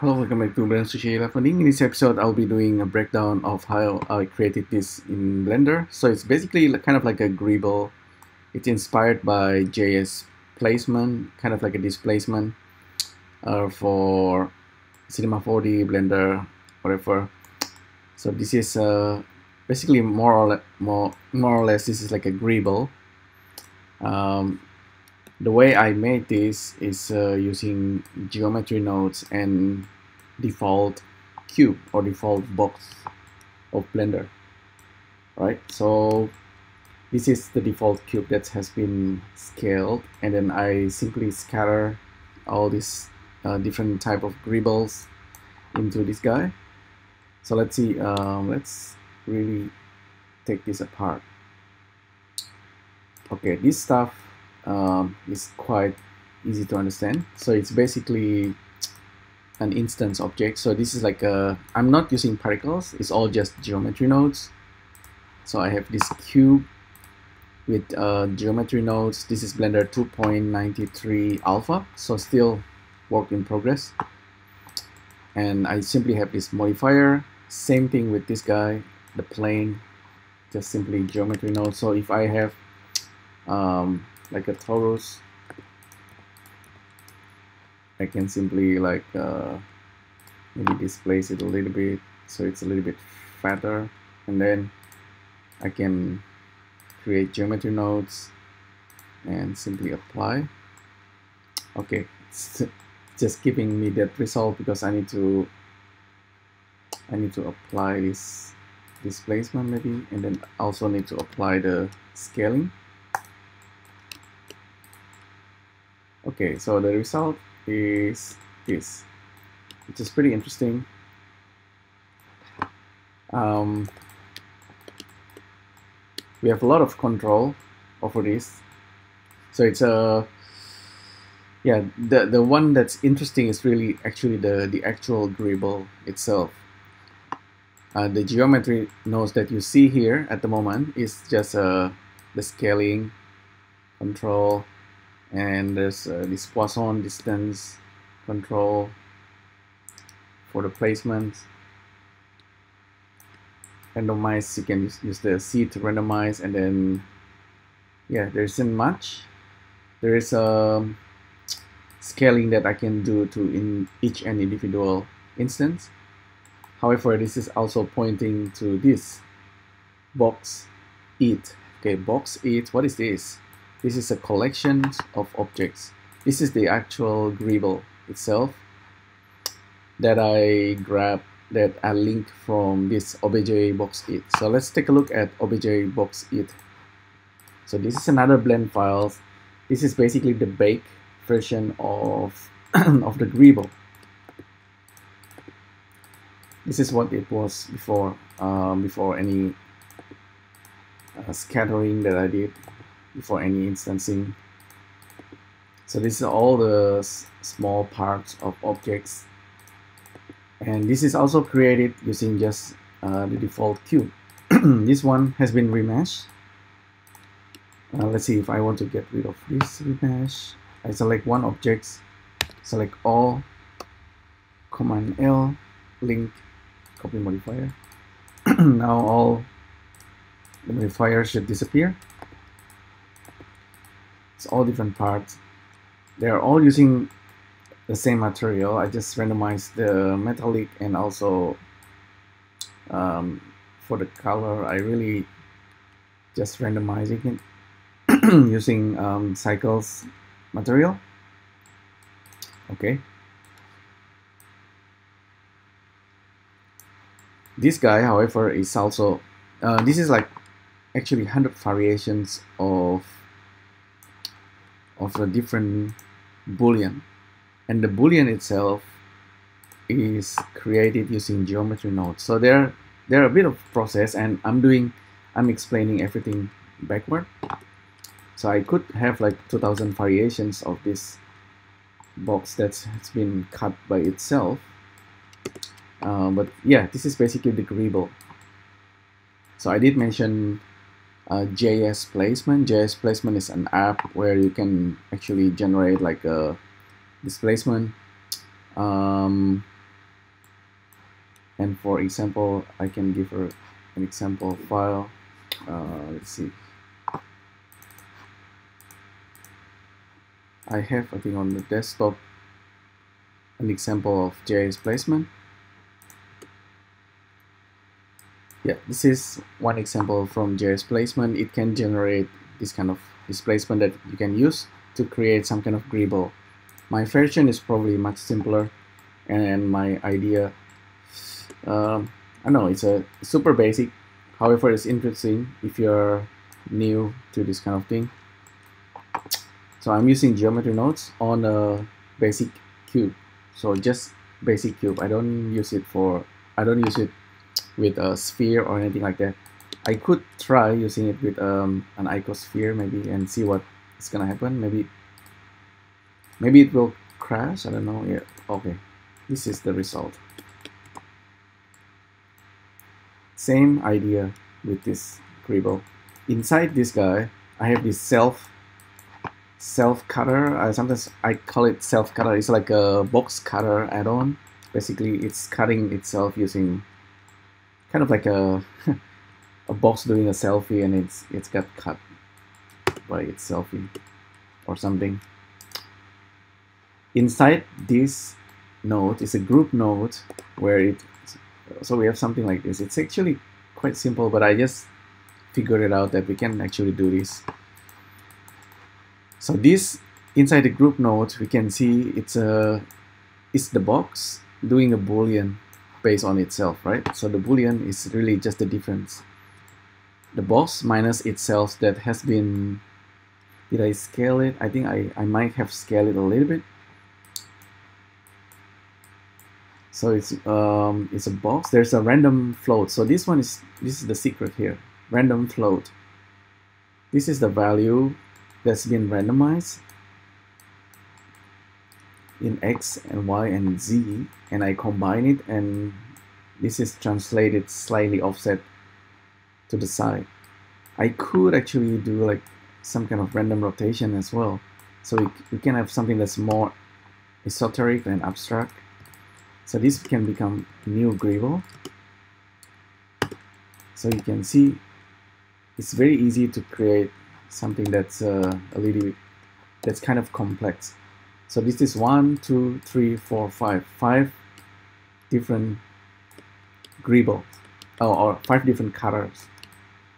Hello, welcome back to Blender Studio 11. In this episode, I'll be doing a breakdown of how I created this in Blender. So it's basically kind of like a greeble. It's inspired by JS placement, kind of like a displacement uh, for Cinema 4D, Blender, whatever. So this is uh, basically more or, more, more or less this is like a greeble. Um, the way I made this is uh, using geometry nodes and default cube or default box of Blender right? So this is the default cube that has been scaled and then I simply scatter all these uh, different type of greebles into this guy. So let's see um, let's really take this apart. Okay this stuff um, is quite easy to understand. So it's basically an instance object. So this is like a, I'm not using particles, it's all just geometry nodes. So I have this cube with uh, geometry nodes. This is Blender 2.93 alpha, so still work in progress. And I simply have this modifier. Same thing with this guy, the plane, just simply geometry node. So if I have um, like a torus I can simply like uh, maybe displace it a little bit so it's a little bit fatter. And then I can create geometry nodes and simply apply. Okay it's just giving me that result because I need to I need to apply this displacement maybe. And then also need to apply the scaling Okay, so the result is this, which is pretty interesting. Um, we have a lot of control over this. So it's a yeah the the one that's interesting is really actually the the actual greeble itself. Uh, the geometry nodes that you see here at the moment is just uh, the scaling control and there's uh, this Poisson distance control for the placement. Randomize you can use, the C to randomize and then yeah there isn't much. There is a um, scaling that I can do to in each and individual instance. However this is also pointing to this box it okay box it what is this this is a collection of objects. This is the actual greeble itself that I grabbed that I linked from this obj box it. So let's take a look at obj box it. So this is another blend file. This is basically the bake version of of the greeble. This is what it was before um, before any uh, scattering that I did before any instancing. So this is all the small parts of objects. And this is also created using just uh, the default cube. this one has been remeshed. Uh, let's see if I want to get rid of this remesh. I select one object, select all, Command L, link, copy modifier. now all the modifiers should disappear. It's all different parts. They're all using the same material. I just randomized the metallic and also um, for the color, I really just randomizing it using um, cycles material. Okay. This guy, however, is also, uh, this is like actually 100 variations of of a different boolean. And the boolean itself is created using geometry nodes. So there there are a bit of process and I'm doing I'm explaining everything backward. So I could have like 2000 variations of this box that's has been cut by itself. Uh, but yeah this is basically the greeble so I did mention uh, JSPlacement. JS placement is an app where you can actually generate like a displacement. Um, and for example I can give her an example file uh, let's see I have I think on the desktop an example of JSPlacement yeah this is one example from JSPlacement. It can generate this kind of displacement that you can use to create some kind of greeble my version is probably much simpler and my idea um, I know it's a super basic. However it's interesting if you're new to this kind of thing. So I'm using geometry nodes on a basic cube. So just basic cube. I don't use it for I don't use it with a sphere or anything like that. I could try using it with um, an icosphere maybe and see what is gonna happen. Maybe maybe it will crash. I don't know yeah okay. This is the result. Same idea with this greeble inside this guy I have this self self cutter. I sometimes I call it self cutter. It's like a BoxCutter add-on. Basically it's cutting itself using kind of like a a box doing a selfie and it's it's got cut by its selfie or something. Inside this node is a group node where it so we have something like this. It's actually quite simple but I just figured it out that we can actually do this. So this inside the group node we can see it's a it's the box doing a boolean based on itself right? So the boolean is really just the difference. The box minus itself that has been did I scale it? I think I, I might have scaled it a little bit. So it's um, it's a box. There's a random float. So this one is this is the secret here. Random float. This is the value that's been randomized in x and y and z and I combine it and this is translated slightly offset to the side I could actually do like some kind of random rotation as well so we, we can have something that's more esoteric and abstract so this can become new greeble. So you can see it's very easy to create something that's uh, a little that's kind of complex. So this is one, two, three, four, five, five different greeble or, or five different colors.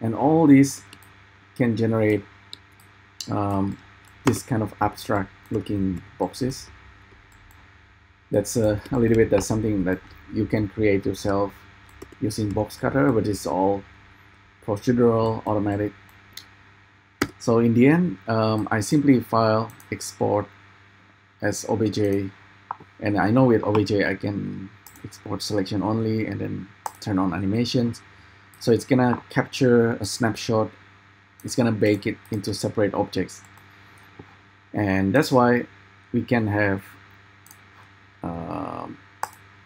And all these can generate um, this kind of abstract looking boxes. That's a, a little bit that's something that you can create yourself using BoxCutter but it's all procedural automatic. So in the end um, I simply file export as obj and I know with obj I can export selection only and then turn on animations. So it's gonna capture a snapshot. It's gonna bake it into separate objects. And that's why we can have um,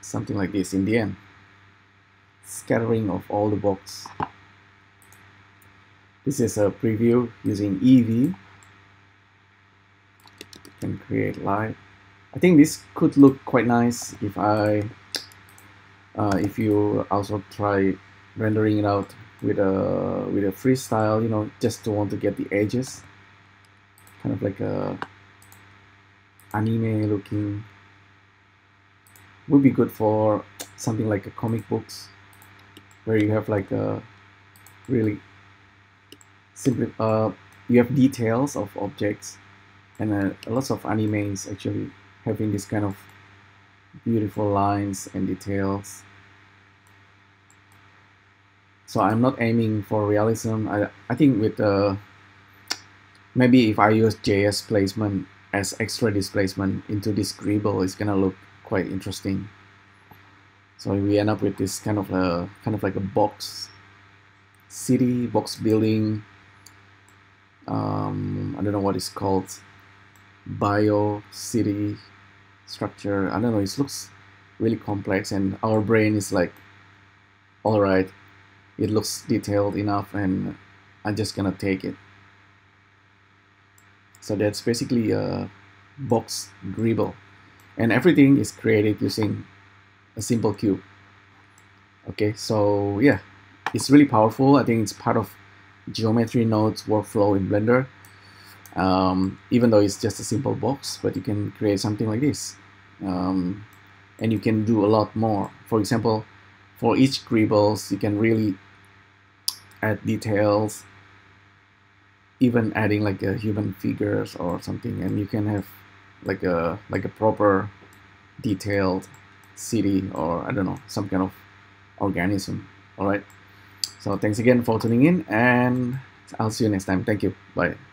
something like this in the end. Scattering of all the box this is a preview using Eevee can create light. I think this could look quite nice if I uh, if you also try rendering it out with a with a freestyle you know just to want to get the edges. Kind of like a anime looking. Would be good for something like a comic books where you have like a really simply uh, you have details of objects and uh, lots of animes actually having this kind of beautiful lines and details so I'm not aiming for realism I, I think with uh, maybe if I use JSPlacement as extra displacement into this greeble it's gonna look quite interesting. So we end up with this kind of a kind of like a box city, box building. Um, I don't know what it's called. Bio city structure. I don't know. It looks really complex, and our brain is like, all right, it looks detailed enough, and I'm just gonna take it. So that's basically a box greeble and everything is created using a simple cube Okay, so yeah, it's really powerful. I think it's part of geometry nodes workflow in Blender. Um, even though it's just a simple box, but you can create something like this. Um, and you can do a lot more. For example, for each greebles, you can really add details, even adding like a human figures or something, and you can have like a like a proper detailed city or I don't know some kind of organism. All right. So thanks again for tuning in, and I'll see you next time. Thank you. Bye.